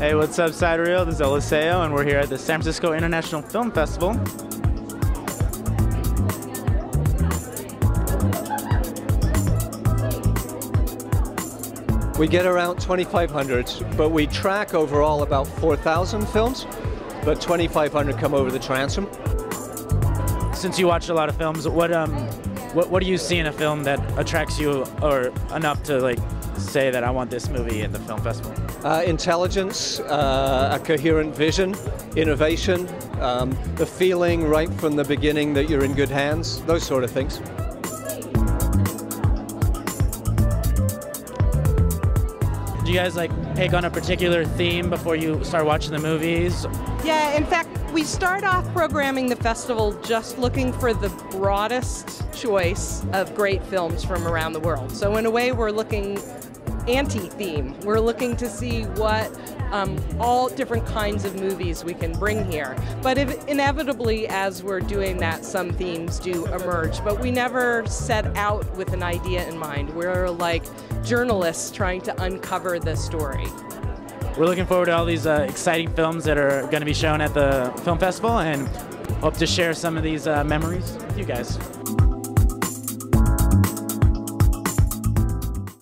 Hey, what's up, SideReel? This is Eliseo, and we're here at the San Francisco International Film Festival. We get around 2,500, but we track overall about 4,000 films, but 2,500 come over the transom. Since you watch a lot of films, what um, what, what do you see in a film that attracts you, or enough to like say that I want this movie in the film festival? Uh, intelligence, uh, a coherent vision, innovation, um, the feeling right from the beginning that you're in good hands, those sort of things. Do you guys like pick on a particular theme before you start watching the movies? Yeah, in fact, we start off programming the festival just looking for the broadest choice of great films from around the world. So, in a way, we're looking anti theme. We're looking to see what um, all different kinds of movies we can bring here. But if, inevitably, as we're doing that, some themes do emerge. But we never set out with an idea in mind. We're like journalists trying to uncover the story. We're looking forward to all these uh, exciting films that are going to be shown at the film festival and hope to share some of these uh, memories with you guys.